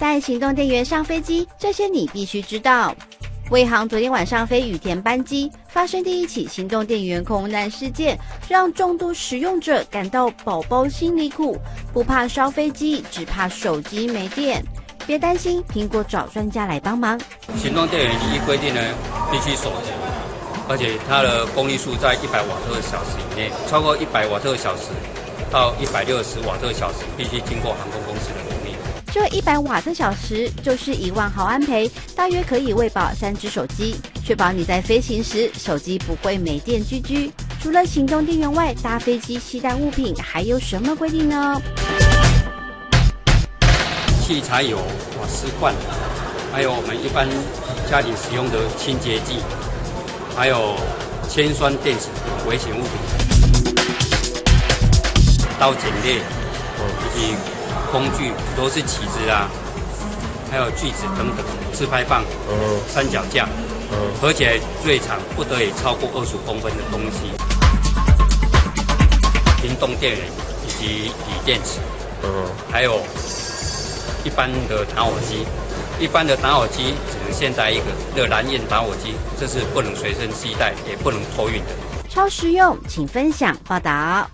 带行动电源上飞机，这些你必须知道。卫航昨天晚上飞羽田班机，发生第一起行动电源空难事件，让众多使用者感到宝宝心里苦。不怕烧飞机，只怕手机没电。别担心，苹果找专家来帮忙。行动电源一规定呢，必须手机，而且它的功率数在一百瓦特小时以内，超过一百瓦特小时到一百六十瓦特小时，必须经过航空公司的。这一百瓦特小时就是一万毫安培，大约可以喂饱三只手机，确保你在飞行时手机不会没电。居居，除了行动电源外，搭飞机携带物品还有什么规定呢？器材有瓦斯罐，还有我们一般家庭使用的清洁剂，还有铅酸电池危险物品，刀剪裂，以及。工具都是旗子啊，还有锯子等等，自拍棒、三脚架，而且最长不得以超过二十公分的东西，行动电源以及锂电池，还有一般的打火机，一般的打火机只能现带一个热蓝焰打火机，这是不能随身携带，也不能托运的。超实用，请分享报道。